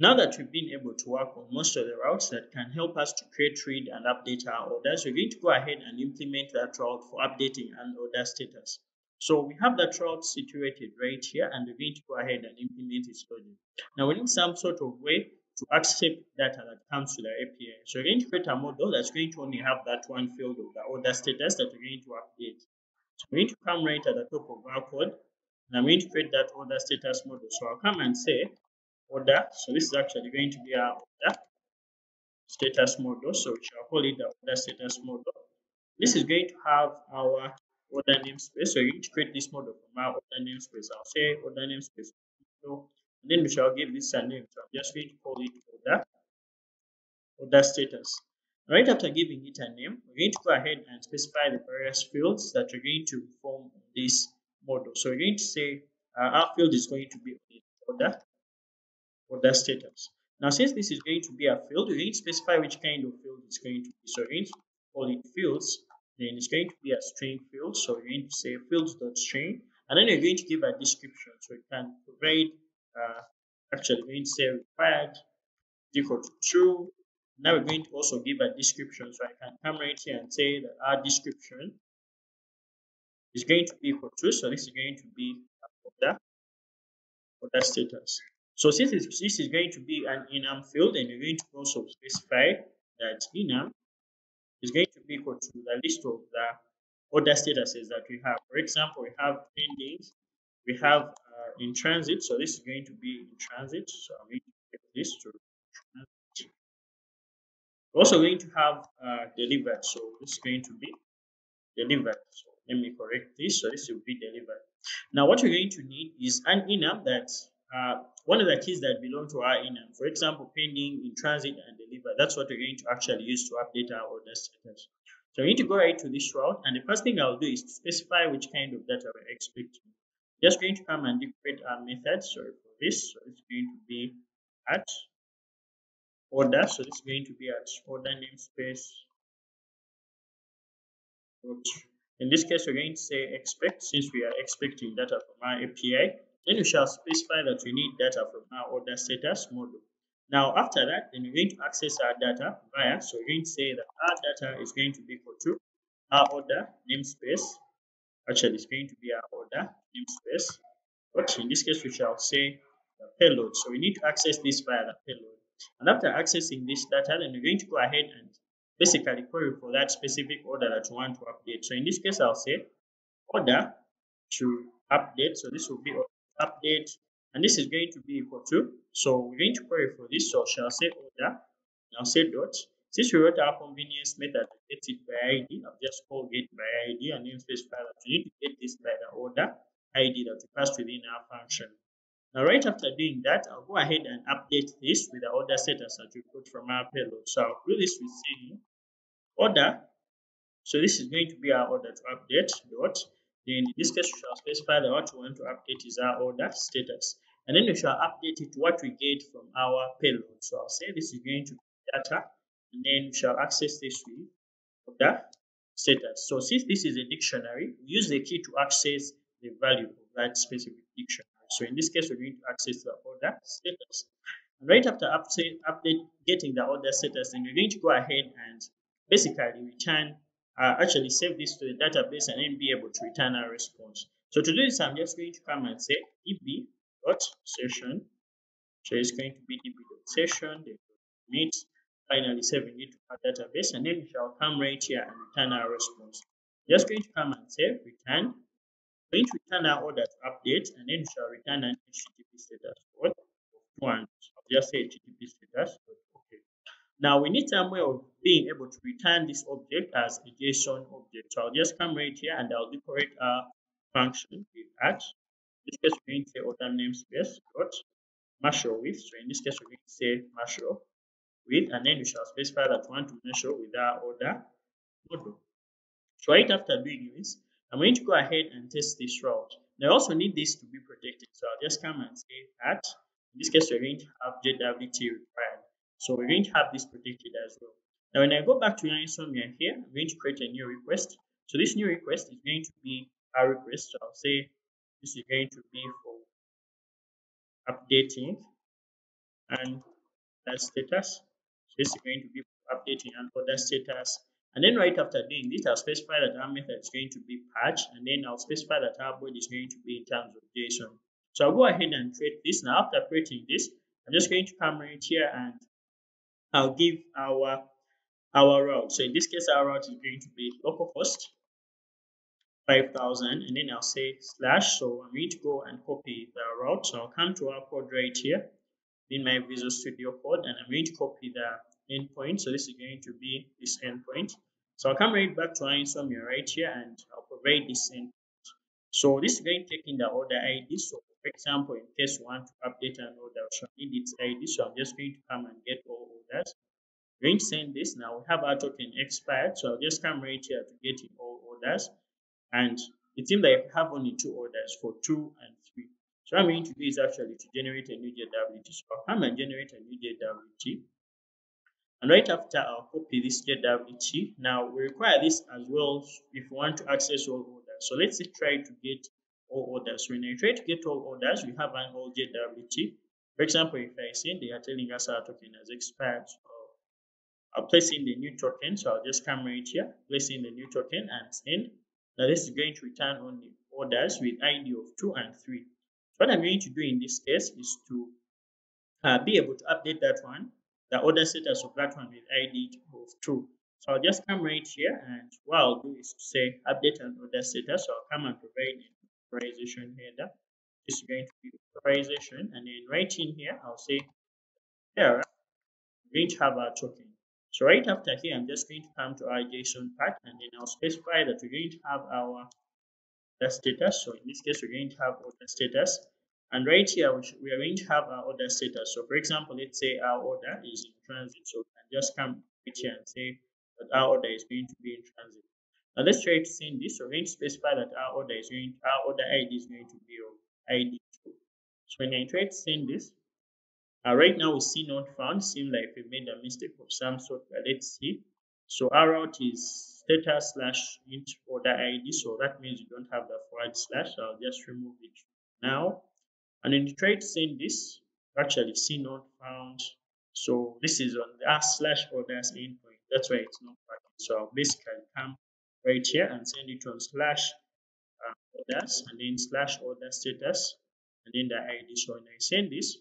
Now that we've been able to work on most of the routes that can help us to create, read, and update our orders, we're going to go ahead and implement that route for updating an order status. So we have that route situated right here, and we're going to go ahead and implement its logic. Now we need some sort of way to accept data that comes to the API. So we're going to create a model that's going to only have that one field of the order status that we're going to update. So we're going to come right at the top of our code, and I'm going to create that order status model. So I'll come and say order. So this is actually going to be our order status model. So we shall call it the order status model. This is going to have our order namespace. So we're going to create this model from our order namespace. I'll say order namespace. So and then we shall give this a name. So I'm just going to call it order, order status. Right after giving it a name, we're going to go ahead and specify the various fields that we're going to form this model. So we're going to say uh, our field is going to be order, order status. Now, since this is going to be a field, you need to specify which kind of field it's going to be. So call it fields, then it's going to be a string field. So you need to say fields.string, and then you're going to give a description. So we can provide uh, actually going to say required equal to true. Now we're going to also give a description. So I can come right here and say that our description is going to be equal to. So this is going to be order, order status. So since this is going to be an enum field, and we're going to also specify that enum is going to be equal to the list of the order statuses that we have. For example, we have pending, we have uh, in transit. So this is going to be in transit. So I'm going to get this to transit. We're also going to have uh, delivered. So this is going to be delivered. So let me correct this. So this will be delivered. Now what we're going to need is an enum that uh, one of the keys that belong to our enum. For example, pending, in transit, and delivered. That's what we're going to actually use to update our order status. So we need to go right to this route, and the first thing I'll do is to specify which kind of data we're expecting just going to come and create a method sorry for this so it's going to be at order so is going to be at order namespace in this case we're going to say expect since we are expecting data from our api then we shall specify that we need data from our order status model now after that then we're going to access our data via so we're going to say that our data is going to be equal to our order namespace actually it's going to be our order namespace. But in this case we shall say the payload. So we need to access this via the payload. And after accessing this data then we're going to go ahead and basically query for that specific order that you want to update. So in this case i'll say order to update. So this will be update and this is going to be equal to so we're going to query for this so shall say order now say dot since we wrote our convenience method to get it by ID, I've just called get by ID and then specify that need to get this by the order ID that we passed within our function. Now, right after doing that, I'll go ahead and update this with the order status that we put from our payload. So I'll do this with order. So this is going to be our order to update dot. Then in this case, we shall specify that what we want to update is our order status. And then we shall update it to what we get from our payload. So I'll say this is going to be data and then we shall access this with order status. So since this is a dictionary, we use the key to access the value of that specific dictionary. So in this case, we're going to access the order status. And right after update, update getting the order status, then we're going to go ahead and basically return, uh, actually save this to the database and then be able to return our response. So to do this, I'm just going to come and say db dot session. So it's going to be db dot session, meet finally saving it to our database and then we shall come right here and return our response just going to come and say return going to return our order to update and then we shall return an http status code one just say http status now we need some way of being able to return this object as a json object so i'll just come right here and i'll decorate our function with at in this case we're going to say order namespace dot marshal with so in this case we're going to say marshal with and then we shall specify that we want to marshal with our order model. So right after doing this, I'm going to go ahead and test this route. Now I also need this to be protected. So I'll just come and say that in this case we're going to have JWT required. So we're going to have this protected as well. Now when I go back to Insomnia here, I'm going to create a new request. So this new request is going to be a request. So I'll say this is going to be for updating and that status. So this is going to be updating and order status. And then right after doing this, I'll specify that our method is going to be patch, and then I'll specify that our body is going to be in terms of JSON. So I'll go ahead and create this. Now after creating this, I'm just going to come right here and I'll give our our route. So in this case, our route is going to be local localhost 5000 and then I'll say slash. So I'm going to go and copy the route. So I'll come to our code right here in my Visual Studio Code and I'm going to copy the endpoint. So this is going to be this endpoint. So I'll come right back to our insomnia right here and I'll provide this endpoint. So this is going to take in the order ID. So for example, in case you want to update an order, I need its ID. So I'm just going to come and get all orders. I'm going to send this. Now we have our token expired. So I'll just come right here to get all orders. And it seems like I have only two orders for two and three. So I'm going to do is actually to generate a new JWT. So I'll come and generate a new JWT. And right after, I'll copy this JWT. Now, we require this as well if we want to access all orders. So let's try to get all orders. When I try to get all orders, we have an all JWT. For example, if I send, they are telling us our token has expired. So I'll place in the new token. So I'll just come right here, place in the new token and send. Now this is going to return only orders with ID of 2 and 3. What I'm going to do in this case is to uh, be able to update that one, the order status of that one with ID of 2. So I'll just come right here and what I'll do is to say update an order status. So I'll come and provide an authorization header. This is going to be authorization and then right in here I'll say here we're going to have our token. So right after here I'm just going to come to our JSON part and then I'll specify that we're going to have our the status. So in this case, we're going to have order status. And right here, we are going to have our order status. So for example, let's say our order is in transit. So we can just come right here and say that our order is going to be in transit. Now let's try to send this. So to specify that our order is going to, our order ID is going to be ID 2. So when I try to send this, uh, right now we see not found. Seems like we made a mistake of some sort, but let's see. So our route is status slash int order id so that means you don't have the forward slash so i'll just remove it now and then try to send this actually see not found so this is on the slash orders endpoint that's why it's not working so i'll basically come right here and send it on slash uh, orders and then slash order status and then the id so when i send this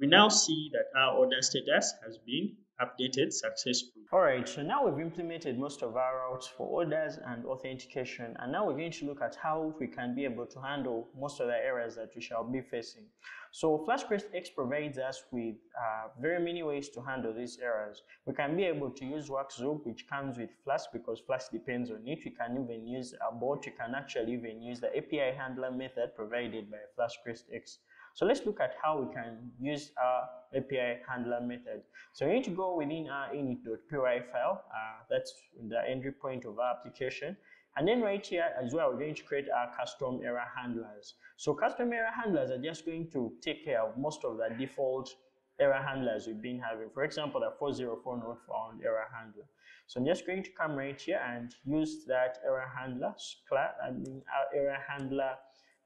we now see that our order status has been updated successfully. Alright, so now we've implemented most of our routes for orders and authentication and now we're going to look at how we can be able to handle most of the errors that we shall be facing. So Flask-RESTX provides us with uh, very many ways to handle these errors. We can be able to use Werkzeug which comes with Flask because Flask depends on it. We can even use a bot, we can actually even use the API handler method provided by FlashCrest X. So let's look at how we can use our API handler method. So we need to go within our init.py file, uh, that's the entry point of our application. And then right here as well, we're going to create our custom error handlers. So custom error handlers are just going to take care of most of the default error handlers we've been having. For example, the 404 not found error handler. So I'm just going to come right here and use that error handler, I mean our error handler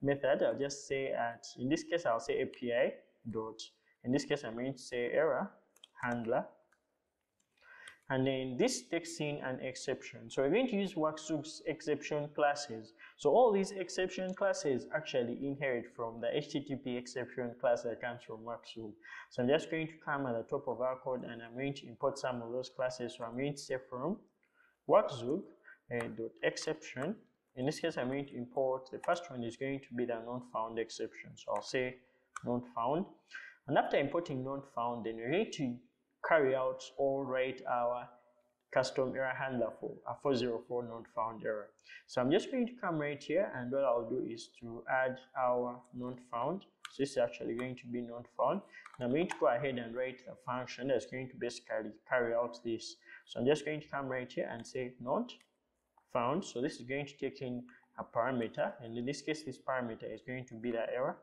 method, I'll just say at, in this case, I'll say API dot, in this case, I'm going to say error handler. And then this takes in an exception. So we're going to use Werkzeug's exception classes. So all these exception classes actually inherit from the HTTP exception class that comes from Werkzeug. So I'm just going to come at the top of our code and I'm going to import some of those classes. So I'm going to say from Werkzeug uh, dot exception in this case, I'm going to import, the first one is going to be the not found exception. So I'll say not found. And after importing not found, then we're going to carry out or write our custom error handler for uh, a 404 not found error. So I'm just going to come right here and what I'll do is to add our not found. So this is actually going to be not found. And I'm going to go ahead and write a function that's going to basically carry out this. So I'm just going to come right here and say not found. So this is going to take in a parameter, and in this case, this parameter is going to be the error.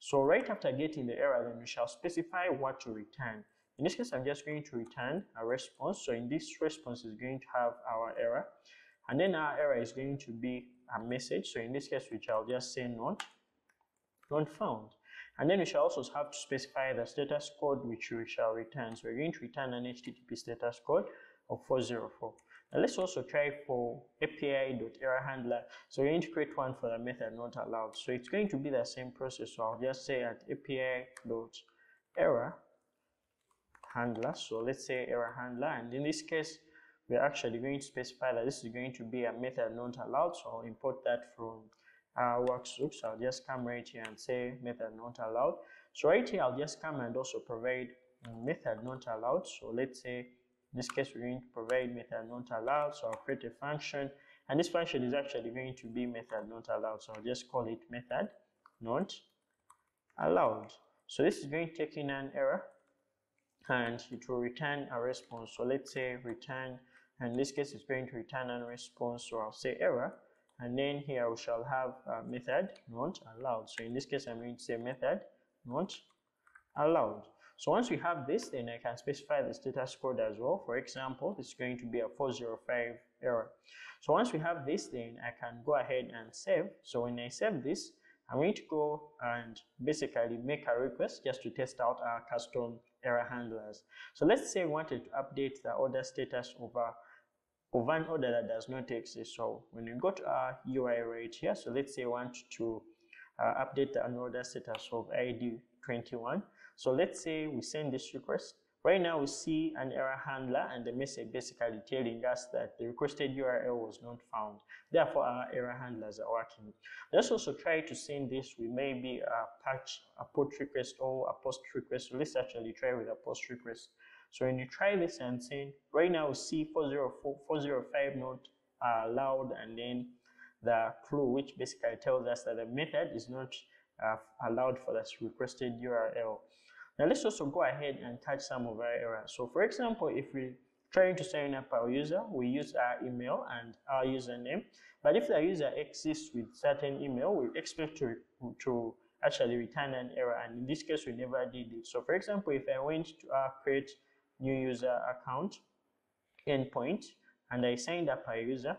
So right after getting the error, then we shall specify what to return. In this case, I'm just going to return a response. So in this response is going to have our error. And then our error is going to be a message. So in this case, which I'll just say not, not found. And then we shall also have to specify the status code which we shall return. So we're going to return an HTTP status code of 404. Let's also try for API.errorHandler. So we're going to create one for the method not allowed. So it's going to be the same process. So I'll just say at API.error handler. So let's say error handler. And in this case, we're actually going to specify that this is going to be a method not allowed. So I'll import that from our Werkzeug. So I'll just come right here and say method not allowed. So right here, I'll just come and also provide method not allowed. So let's say in this case, we're going to provide method not allowed. So I'll create a function. And this function is actually going to be method not allowed. So I'll just call it method not allowed. So this is going to take in an error and it will return a response. So let's say return, and in this case, it's going to return a response. So I'll say error, and then here we shall have uh, a method not allowed. So in this case, I'm going to say method not allowed. So once we have this, then I can specify the status code as well. For example, is going to be a 405 error. So once we have this, then I can go ahead and save. So when I save this, I'm going to go and basically make a request just to test out our custom error handlers. So let's say we wanted to update the order status of, of an order that does not exist. So when we go to our UI right here, so let's say we want to uh, update the order status of ID 21. So let's say we send this request. Right now we see an error handler and the message basically telling us that the requested URL was not found. Therefore, our error handlers are working. Let's also try to send this with maybe a patch, a put request or a post request. Let's actually try with a post request. So when you try this and send, right now we see 404, 405 not uh, allowed and then the clue which basically tells us that the method is not uh, allowed for this requested URL. Now let's also go ahead and catch some of our errors. So for example, if we trying to sign up our user, we use our email and our username. But if the user exists with certain email, we expect to, to actually return an error. And in this case, we never did it. So for example, if I went to our create new user account endpoint and I signed up a user,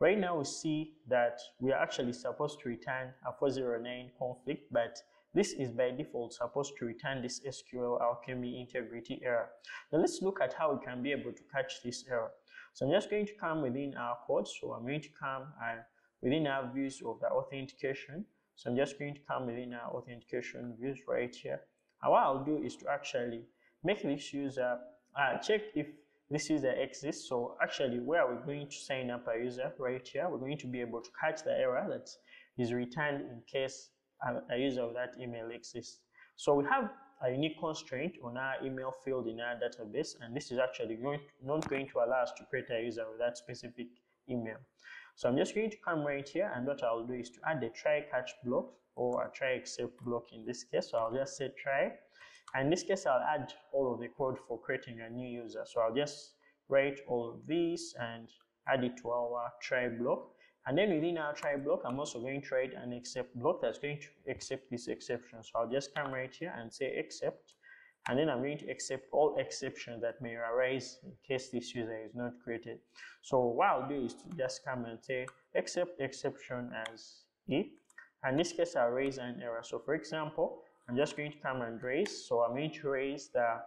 right now we see that we are actually supposed to return a 409 conflict, but this is by default supposed to return this SQL Alchemy integrity error. Now let's look at how we can be able to catch this error. So I'm just going to come within our code. So I'm going to come uh, within our views of the authentication. So I'm just going to come within our authentication views right here. And what I'll do is to actually make this user, uh, check if this user exists. So actually where we're going to sign up a user right here, we're going to be able to catch the error that is returned in case a user of that email exists. So we have a unique constraint on our email field in our database, and this is actually going not going to allow us to create a user with that specific email. So I'm just going to come right here, and what I'll do is to add a try catch block or a try except block in this case. So I'll just say try, and in this case I'll add all of the code for creating a new user. So I'll just write all of these and add it to our try block. And then within our try block, I'm also going to write an except block that's going to accept this exception. So I'll just come right here and say except, and then I'm going to accept all exceptions that may arise in case this user is not created. So what I'll do is to just come and say except exception as E. And this case, I'll raise an error. So for example, I'm just going to come and raise. So I'm going to raise the,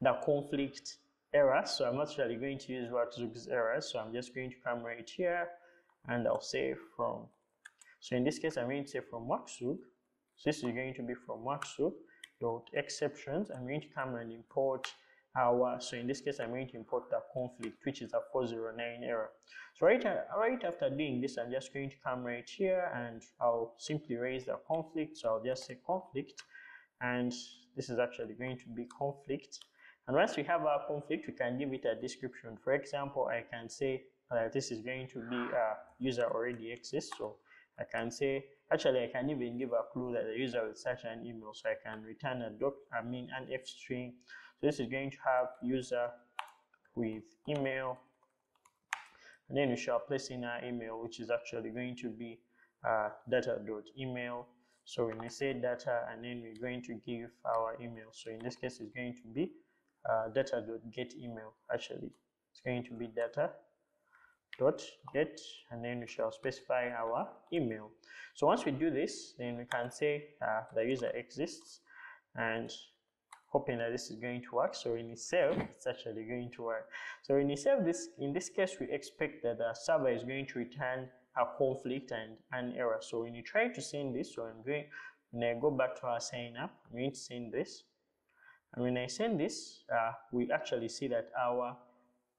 the conflict error. So I'm actually going to use what Werkzeug's error. So I'm just going to come right here and I'll say from so in this case I'm going to say from Werkzeug so this is going to be from Werkzeug dot exceptions. I'm going to come and import our so in this case I'm going to import the conflict which is a 409 error. So right, uh, right after doing this I'm just going to come right here and I'll simply raise the conflict. So I'll just say conflict. And this is actually going to be conflict. And once we have our conflict we can give it a description. For example I can say uh, this is going to be a user already exists. So I can say, actually, I can even give a clue that the user will search an email. So I can return a doc, I mean, an F string. So this is going to have user with email. And then we shall place in our email, which is actually going to be uh, data.email. So when we say data, and then we're going to give our email. So in this case, it's going to be uh, data.getEmail. Actually, it's going to be data dot get and then we shall specify our email. So once we do this then we can say uh, the user exists and hoping that this is going to work. So in itself it's actually going to work. So in itself this in this case we expect that the server is going to return a conflict and an error. So when you try to send this so i'm going when i go back to our sign up i'm going to send this. And when i send this uh, we actually see that our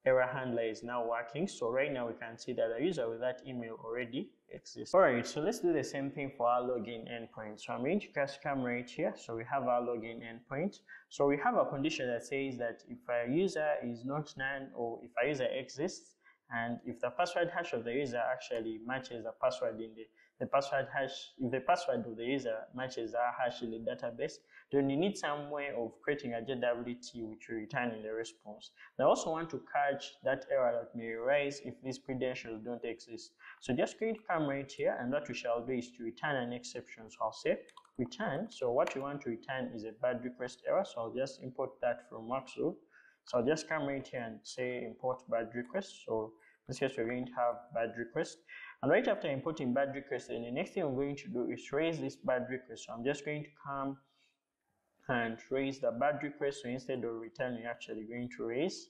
error handler is now working. So right now we can see that the user with that email already exists. Alright, so let's do the same thing for our login endpoint. So I'm going to just come right here. So we have our login endpoint. So we have a condition that says that if a user is not none or if a user exists and if the password hash of the user actually matches the password in the the password hash, if the password of the user matches our hash in the database, then you need some way of creating a JWT which will return in the response. I also want to catch that error that may arise if these credentials don't exist. So just to come right here and what we shall do is to return an exception. So I'll say return. So what we want to return is a bad request error. So I'll just import that from Maxo. So I'll just come right here and say import bad request. So this case, we're going to have bad request. And right after importing bad request, then the next thing I'm going to do is raise this bad request. So I'm just going to come and raise the bad request. So instead of return, we're actually going to raise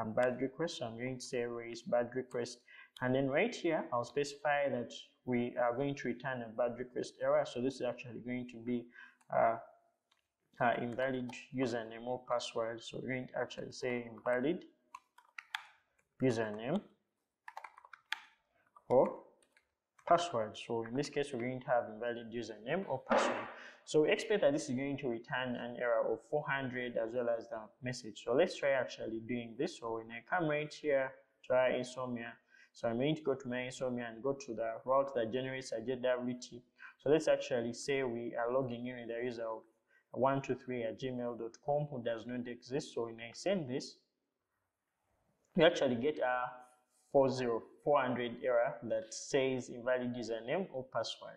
a bad request. So I'm going to say raise bad request. And then right here, I'll specify that we are going to return a bad request error. So this is actually going to be uh, uh, invalid username or password. So we're going to actually say invalid username or password. So in this case, we're going to have invalid username or password. So we expect that this is going to return an error of 400 as well as the message. So let's try actually doing this. So when I come right here our insomnia, so I'm going to go to my insomnia and go to the route that generates a JWT. So let's actually say we are logging in with the user of 123 at gmail.com who does not exist. So when I send this, we actually get a 40 400 error that says invalid username or password.